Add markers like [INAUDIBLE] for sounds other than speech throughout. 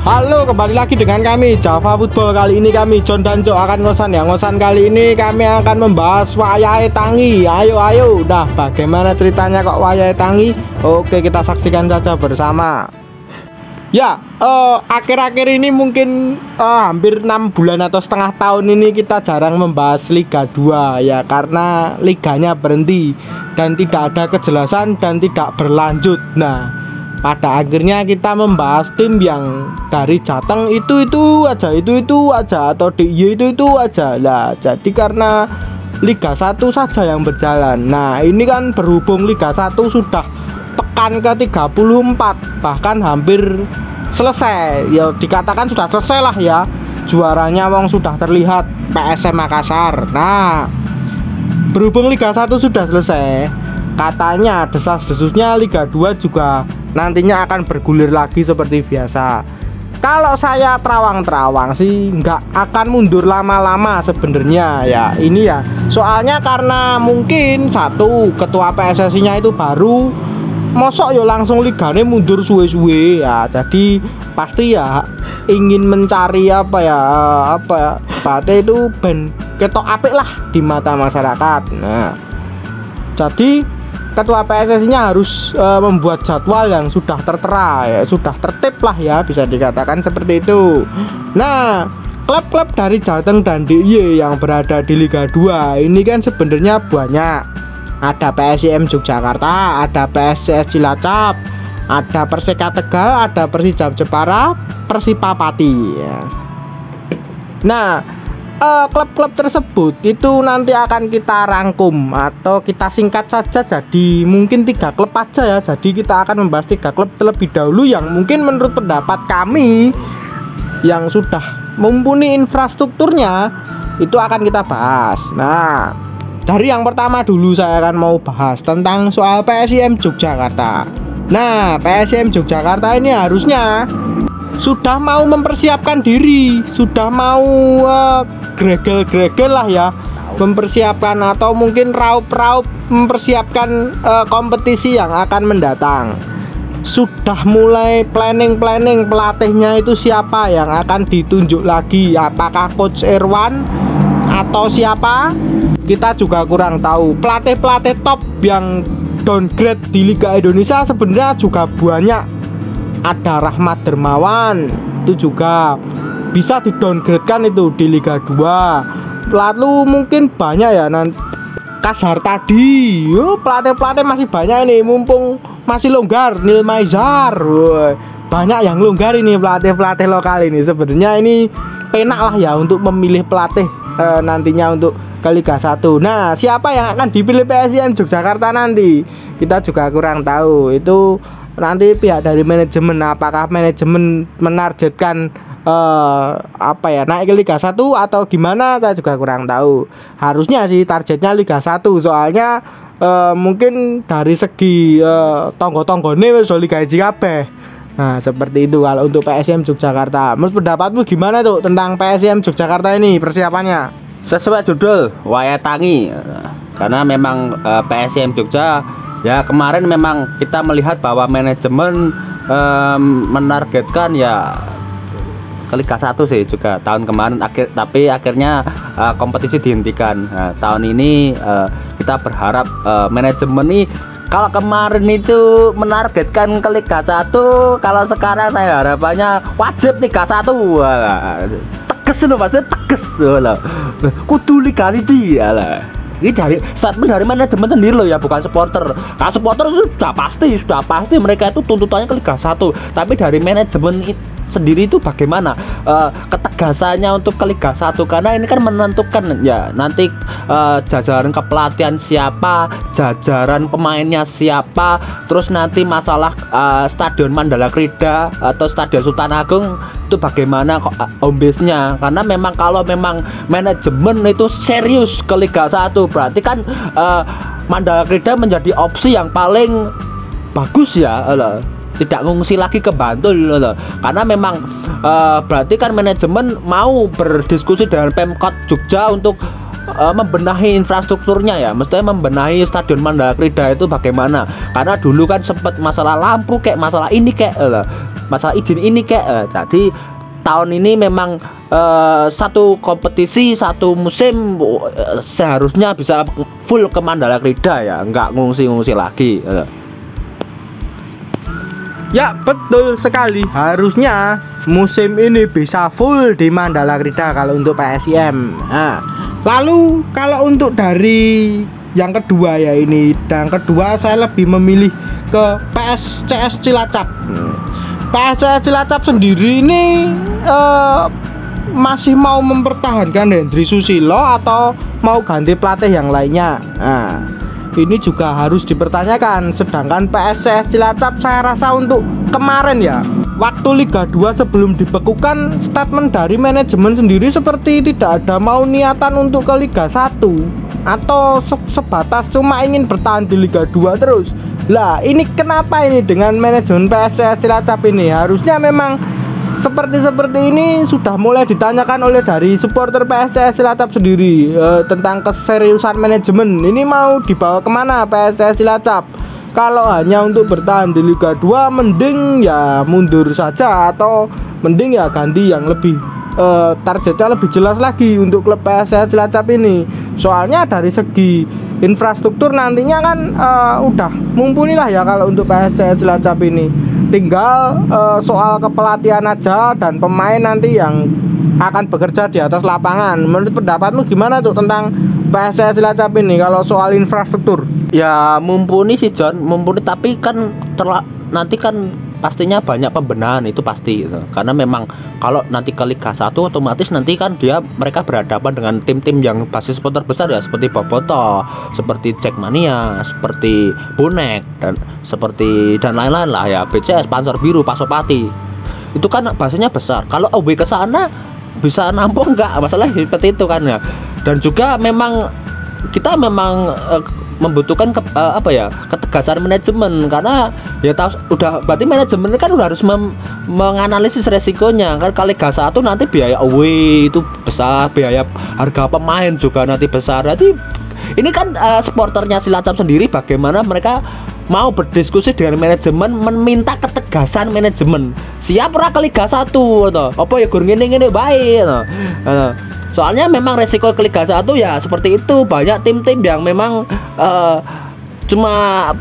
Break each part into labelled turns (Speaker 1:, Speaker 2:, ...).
Speaker 1: Halo, kembali lagi dengan kami Java Football. Kali ini kami John dan Jo akan ngosan ya. Ngosan kali ini kami akan membahas Wayai Tangi. Ayo ayo. Nah, bagaimana ceritanya kok Wayai Tangi? Oke, kita saksikan saja bersama. Ya, eh, akhir-akhir ini mungkin eh, hampir enam bulan atau setengah tahun ini kita jarang membahas Liga 2 ya karena liganya berhenti dan tidak ada kejelasan dan tidak berlanjut. Nah, pada akhirnya kita membahas tim yang dari Jateng itu itu aja itu itu aja atau DIY itu itu aja. Lah jadi karena Liga 1 saja yang berjalan. Nah ini kan berhubung Liga 1 sudah tekan ke 34 bahkan hampir selesai. Ya dikatakan sudah selesai lah ya. Juaranya wong sudah terlihat PSM Makassar. Nah berhubung Liga 1 sudah selesai katanya desas-desusnya Liga 2 juga nantinya akan bergulir lagi seperti biasa. Kalau saya terawang-terawang sih nggak akan mundur lama-lama sebenarnya. Ya ini ya. Soalnya karena mungkin satu ketua PSSI nya itu baru mosok ya langsung ligane mundur suwe-suwe. Ya jadi pasti ya ingin mencari apa ya apa ya Bate itu ben ketok apik lah di mata masyarakat. Nah jadi ketua PSSI-nya harus e, membuat jadwal yang sudah tertera ya, sudah tertib lah ya bisa dikatakan seperti itu. Nah, klub-klub dari Jateng dan DIY yang berada di Liga 2 ini kan sebenarnya banyak. Ada PSIM Yogyakarta, ada PSCS Cilacap, ada Perseka Tegal, ada Persijap Jepara, Persipapati ya. Uh, klub-klub tersebut itu nanti akan kita rangkum atau kita singkat saja. Jadi mungkin tiga klub aja ya. Jadi kita akan membahas tiga klub terlebih dahulu yang mungkin menurut pendapat kami yang sudah mumpuni infrastrukturnya itu akan kita bahas. Nah dari yang pertama dulu saya akan mau bahas tentang soal PSIM Yogyakarta. Nah PSIM Yogyakarta ini harusnya sudah mau mempersiapkan diri, sudah mau uh, gregel-gregel lah ya, mempersiapkan atau mungkin raup-raup mempersiapkan uh, kompetisi yang akan mendatang. Sudah mulai planning-planning pelatihnya itu siapa yang akan ditunjuk lagi, apakah coach Irwan atau siapa? Kita juga kurang tahu. Pelatih-pelatih top yang downgrade di Liga Indonesia sebenarnya juga banyak ada Rahmat Dermawan itu juga bisa di kan itu di Liga 2 lalu mungkin banyak ya nanti Kasar tadi yo pelatih-pelatih masih banyak ini mumpung masih longgar Nil Maizar. Banyak yang longgar ini pelatih-pelatih lokal ini. Sebenarnya ini penak lah ya untuk memilih pelatih e, nantinya untuk ke Liga 1 nah siapa yang akan dipilih PSM Yogyakarta nanti? Kita juga kurang tahu. Itu nanti pihak dari manajemen apakah manajemen menargetkan uh, apa ya naik ke Liga 1 atau gimana saya juga kurang tahu. Harusnya sih targetnya Liga 1 soalnya uh, mungkin dari segi uh, tonggo-tonggo ini wis Liga kabeh. Nah seperti itu kalau untuk PSM Yogyakarta. Menurut pendapatmu gimana tuh tentang PSM Yogyakarta ini persiapannya?
Speaker 2: Sesuai judul Wayatangi. Karena memang uh, PSM Jogja ya kemarin memang kita melihat bahwa manajemen um, menargetkan ya ke Liga 1 sih juga tahun kemarin akhir tapi akhirnya uh, kompetisi dihentikan. Nah, tahun ini uh, kita berharap uh, manajemen ini kalau kemarin itu menargetkan ke Liga 1 kalau sekarang saya harapannya wajib Liga 1 Wah, loh maksudnya tegas loh. Kudu Liga 1 lah ini dari statement dari manajemen sendiri loh ya bukan supporter. Kalau supporter itu sudah pasti sudah pasti mereka itu tuntutannya ke Liga 1 tapi dari manajemen sendiri itu bagaimana? Uh, ketegasannya untuk ke Liga 1 karena ini kan menentukan ya nanti uh, jajaran kepelatihan siapa jajaran pemainnya siapa terus nanti masalah uh, stadion Mandala Krida atau stadion Sultan Agung itu bagaimana kok home nya karena memang kalau memang manajemen itu serius ke Liga 1 berarti kan uh, Mandala Krida menjadi opsi yang paling bagus ya loh tidak ngungsi lagi ke Bantul loh. Karena memang uh, berarti kan manajemen mau berdiskusi dengan Pemkot Jogja untuk uh, membenahi infrastrukturnya ya. Mestinya membenahi stadion Mandala Krida itu bagaimana. Karena dulu kan sempat masalah lampu kayak masalah ini kayak masalah izin ini kayak eh, jadi tahun ini memang eh, satu kompetisi satu musim eh, seharusnya bisa full ke Mandala Krida ya. Nggak ngungsi-ngungsi lagi. Eh.
Speaker 1: Ya betul sekali. Harusnya musim ini bisa full di Mandala Krida kalau untuk PSIM nah, Lalu kalau untuk dari yang kedua ya ini Dan kedua saya lebih memilih ke PSCS Cilacap. Hmm. PSCS Cilacap sendiri ini eh, masih mau mempertahankan Hendri Susilo atau mau ganti pelatih yang lainnya? Nah, ini juga harus dipertanyakan. Sedangkan PSCS Cilacap saya rasa untuk kemarin ya waktu Liga 2 sebelum dibekukan statement dari manajemen sendiri seperti tidak ada mau niatan untuk ke Liga 1 atau se- sebatas cuma ingin bertahan di Liga 2 terus lah ini kenapa ini dengan manajemen PSCS Cilacap ini? Harusnya memang seperti seperti ini sudah mulai ditanyakan oleh dari supporter PSS Cilacap sendiri eh, tentang keseriusan manajemen. Ini mau dibawa ke mana PSS Cilacap? Kalau hanya untuk bertahan di Liga 2 mending ya mundur saja atau mending ya ganti yang lebih eh, targetnya lebih jelas lagi untuk klub PSS Cilacap ini. Soalnya dari segi infrastruktur nantinya kan eh, udah. Mumpuni lah ya kalau untuk PSS Cilacap ini. Tinggal eh, soal kepelatihan aja dan pemain nanti yang akan bekerja di atas lapangan. Menurut pendapatmu gimana cuk tentang PSS Cilacap ini kalau soal infrastruktur?
Speaker 2: Ya mumpuni sih John mumpuni tapi kan terla nanti kan pastinya banyak pembenahan itu pasti gitu. karena memang kalau nanti ke Liga 1 otomatis nanti kan dia mereka berhadapan dengan tim-tim yang basis supporter besar ya seperti Boboto seperti Jackmania seperti Bonek dan seperti dan lain-lain lah ya. BCS Panzer Biru Pasopati. Itu kan basisnya besar. Kalau away ke sana bisa nampung nggak? Masalah seperti itu kan ya. Dan juga memang kita memang eh, membutuhkan ke, eh, apa ya ketegasan manajemen. Karena ya tahu udah berarti manajemen kan udah harus mem- menganalisis resikonya. Kan kali Liga 1 nanti biaya away itu besar. Biaya harga pemain juga nanti besar. Jadi ini kan eh, supporternya Cilacap sendiri bagaimana mereka mau berdiskusi dengan manajemen meminta ketegasan manajemen. Siap ora ke Liga 1 atau apa ya gur ngene ngene baik. Soalnya memang resiko ke Liga 1 ya seperti itu. Banyak tim-tim yang memang eh, cuma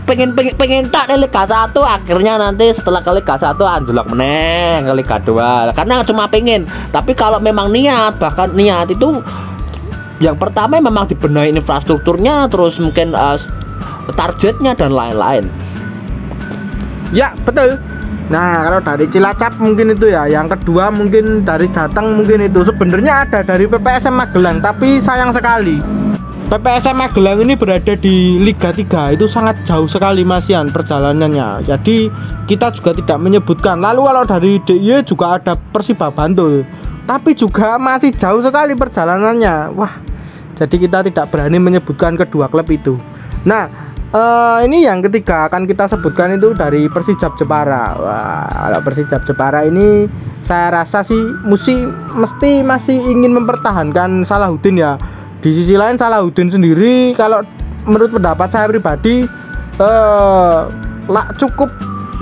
Speaker 2: pengen pengen pengen tak di Liga 1 akhirnya nanti setelah ke Liga 1 anjlok meneng ke Liga 2 karena cuma pengen. Tapi kalau memang niat bahkan niat itu yang pertama memang dibenahi infrastrukturnya terus mungkin eh, targetnya dan lain-lain.
Speaker 1: Ya betul. Nah kalau dari Cilacap mungkin itu ya. Yang kedua mungkin dari Jateng mungkin itu. Sebenarnya ada dari PPSM Magelang, tapi sayang sekali. PPSM Magelang ini berada di Liga 3 itu sangat jauh sekali Mas Yan perjalanannya. Jadi kita juga tidak menyebutkan. Lalu kalau dari DIY juga ada Persiba Bantul, tapi juga masih jauh sekali perjalanannya. Wah, jadi kita tidak berani menyebutkan kedua klub itu. Nah, eh, ini yang ketiga akan kita sebutkan itu dari Persijap Jepara. Wah, kalau Persijap Jepara ini saya rasa sih musi mesti masih ingin mempertahankan Salahuddin ya. Di sisi lain Salahuddin sendiri kalau menurut pendapat saya pribadi lah cukup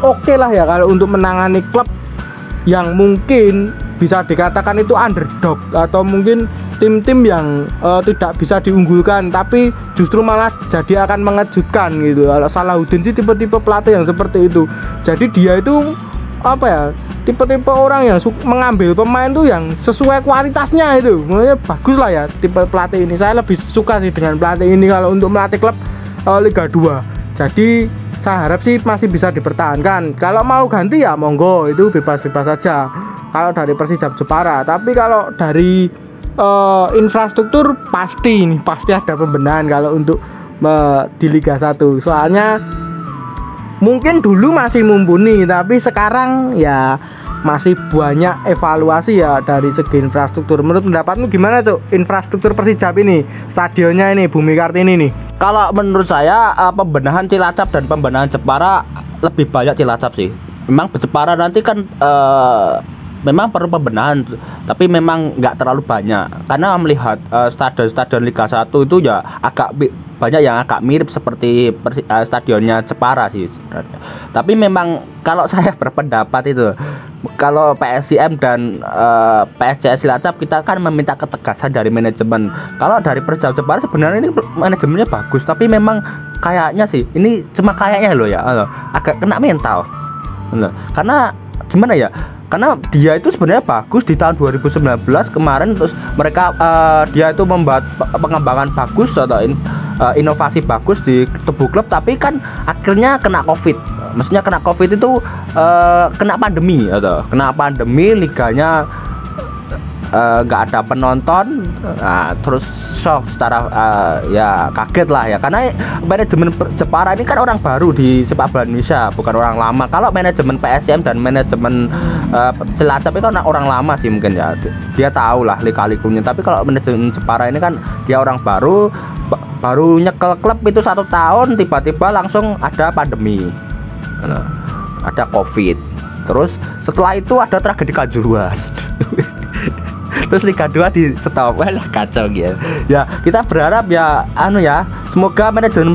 Speaker 1: oke lah ya kalau untuk menangani klub yang mungkin bisa dikatakan itu underdog atau mungkin tim-tim yang eh, tidak bisa diunggulkan tapi justru malah jadi akan mengejutkan gitu. Salahuddin sih tipe-tipe pelatih yang seperti itu. Jadi dia itu apa ya? Tipe-tipe orang yang mengambil pemain tuh yang sesuai kualitasnya itu. Makanya bagus lah ya tipe pelatih ini. Saya lebih suka sih dengan pelatih ini kalau untuk melatih klub eh, Liga 2. Jadi saya harap sih masih bisa dipertahankan. Kalau mau ganti ya monggo itu bebas-bebas saja. Kalau dari Persijap Jepara, tapi kalau dari eh, infrastruktur pasti nih pasti ada pembenahan kalau untuk eh, di Liga 1. Soalnya mungkin dulu masih mumpuni, tapi sekarang ya masih banyak evaluasi ya dari segi infrastruktur. Menurut pendapatmu gimana, Cuk? Infrastruktur Persijap ini, stadionnya ini, Bumi Kartini nih.
Speaker 2: kalau menurut saya eh, pembenahan Cilacap dan pembenahan Jepara lebih banyak Cilacap sih memang Jepara nanti kan eh, memang perlu pembenahan tapi memang nggak terlalu banyak. Karena melihat uh, stadion-stadion Liga 1 itu ya agak banyak yang agak mirip seperti uh, stadionnya Jepara sih sebenarnya. Tapi memang kalau [LAUGHS] saya berpendapat itu kalau PSIM dan uh, PSCS Cilacap kita kan meminta ketegasan dari manajemen. Kalau dari Persija Jepara sebenarnya ini manajemennya bagus tapi memang kayaknya sih ini cuma kayaknya loh ya agak kena mental. Karena gimana ya karena dia itu sebenarnya bagus di tahun 2019 kemarin terus mereka uh, dia itu membuat pengembangan bagus atau in, uh, inovasi bagus di tubuh klub tapi kan akhirnya kena covid. Maksudnya kena covid itu uh, kena pandemi atau kena pandemi liganya nggak uh, ada penonton nah, terus shock secara uh, ya kaget lah ya. Karena manajemen Jepara ini kan orang baru di sepak bola Indonesia bukan orang lama. Kalau manajemen PSM dan manajemen uh, Cilacap itu kan orang lama sih mungkin ya. Dia tahu lah lika-likunya. Tapi kalau manajemen Jepara ini kan dia orang baru baru nyekel klub itu satu tahun tiba-tiba langsung ada pandemi. Ada covid. Terus setelah itu ada tragedi kanjuruhan [LAUGHS] terus Liga 2 di stop. Lah kacau gitu ya kita berharap ya anu ya semoga manajemen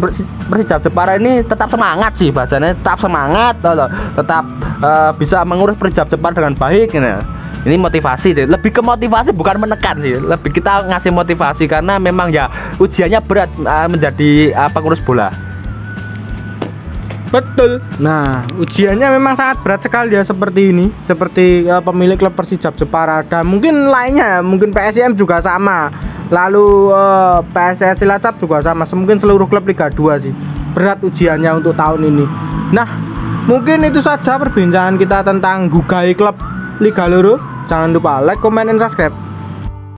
Speaker 2: Persijap Jepara ini tetap semangat sih bahasanya tetap semangat loh, tetap uh, bisa mengurus Persijap Jepara dengan baik gitu. ini motivasi deh. Lebih ke motivasi bukan menekan sih. Lebih kita ngasih motivasi karena memang ya ujiannya berat uh, menjadi uh, pengurus bola
Speaker 1: Betul. Nah, ujiannya memang sangat berat sekali ya seperti ini, seperti uh, pemilik klub Persijap Jepara dan mungkin lainnya, mungkin PSM juga sama. Lalu uh, PSS Cilacap juga sama, mungkin seluruh klub Liga 2 sih. Berat ujiannya untuk tahun ini. Nah, mungkin itu saja perbincangan kita tentang Gugai klub Liga Loro. Jangan lupa like, comment, dan subscribe.